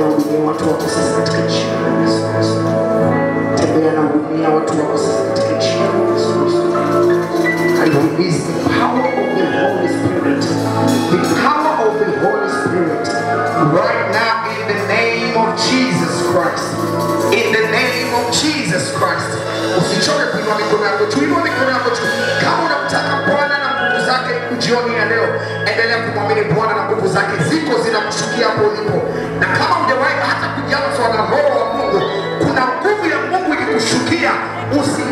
Tembea na hudumia watu wako sasa katika jina la Yesu. Tembea na hudumia watu wako sasa katika jina la Yesu. I release the power of the Holy Spirit, the power of the Holy Spirit right now in the name of Jesus Christ. In the name of Jesus Christ. Usichoke kuinua mikono yako, tuinua mikono yako tu. Kama unamtaka Bwana na nguvu zake jioni ya leo, hujawahi kumwamini Bwana na nguvu zake ziko zinakushukia hapo ulipo, na kama hujawahi hata kujazwa na Roho wa Mungu, kuna nguvu ya Mungu ikikushukia usi